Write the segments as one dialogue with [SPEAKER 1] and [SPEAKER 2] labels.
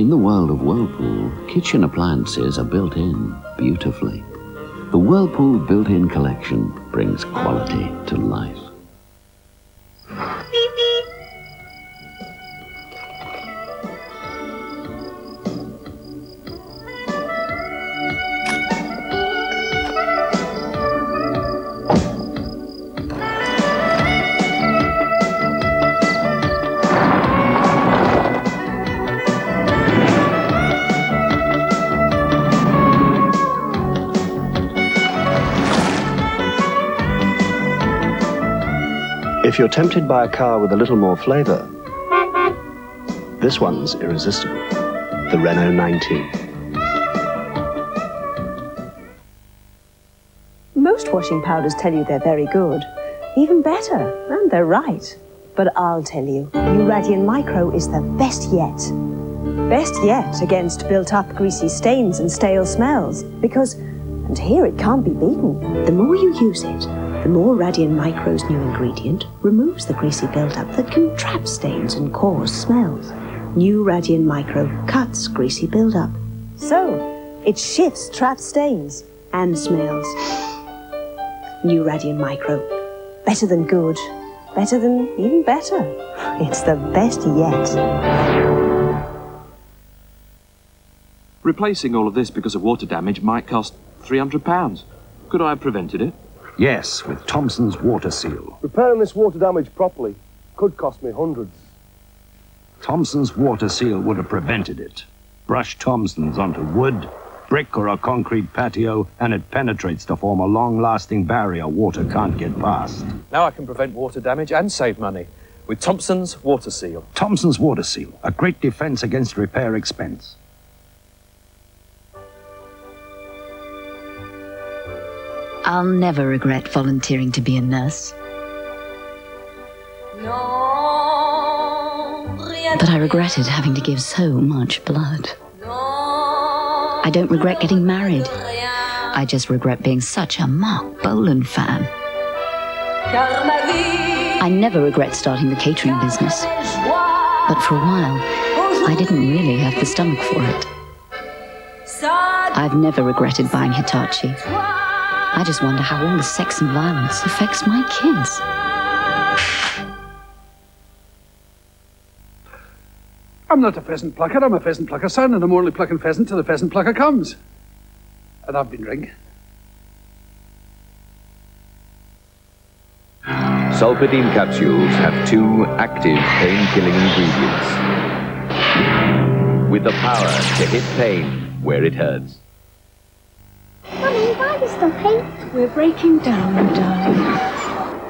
[SPEAKER 1] In the world of Whirlpool, kitchen appliances are built in beautifully. The Whirlpool built-in collection brings quality to life.
[SPEAKER 2] If you're tempted by a car with a little more flavour, this one's irresistible. The Renault 19.
[SPEAKER 3] Most washing powders tell you they're very good. Even better, and they're right. But I'll tell you, New Radion Micro is the best yet. Best yet against built-up greasy stains and stale smells. Because, and here it can't be beaten, the more you use it, the more Radion Micro's new ingredient removes the greasy buildup that can trap stains and cause smells. New Radion Micro cuts greasy buildup. So, it shifts trapped stains and smells. New Radion Micro. Better than good. Better than even better. It's the best yet.
[SPEAKER 4] Replacing all of this because of water damage might cost £300. Could I have prevented it?
[SPEAKER 5] Yes, with Thompson's water seal.
[SPEAKER 6] Repairing this water damage properly could cost me hundreds.
[SPEAKER 5] Thompson's water seal would have prevented it. Brush Thompson's onto wood, brick, or a concrete patio, and it penetrates to form a long lasting barrier water can't get past.
[SPEAKER 4] Now I can prevent water damage and save money with Thompson's Water Seal.
[SPEAKER 5] Thompson's water seal, a great defense against repair expense.
[SPEAKER 7] I'll never regret volunteering to be a nurse. But I regretted having to give so much blood. I don't regret getting married. I just regret being such a Marc Bolan fan. I never regret starting the catering business. But for a while, I didn't really have the stomach for it. I've never regretted buying Hitachi. I just wonder how all the sex and violence affects my kids.
[SPEAKER 8] I'm not a pheasant plucker, I'm a pheasant plucker son, and I'm only plucking pheasant till the pheasant plucker comes. And I've been drinking.
[SPEAKER 9] Solpadeine capsules have two active pain-killing ingredients with the power to hit pain where it hurts.
[SPEAKER 10] Mummy, why are we stopping?
[SPEAKER 3] We're breaking down, darling.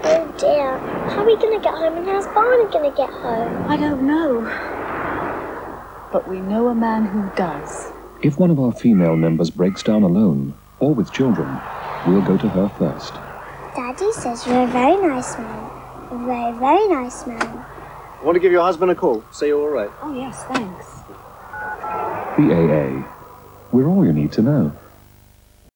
[SPEAKER 10] Oh dear. How are we going to get home and how's Barney going to get home?
[SPEAKER 3] I don't know. But we know a man who does.
[SPEAKER 11] If one of our female members breaks down alone, or with children, we'll go to her first.
[SPEAKER 10] Daddy says you're a very nice man. A very, very nice man.
[SPEAKER 2] I want to give your husband a call. Say you're all right.
[SPEAKER 3] Oh, yes, thanks.
[SPEAKER 11] The AA. We're all you need to know.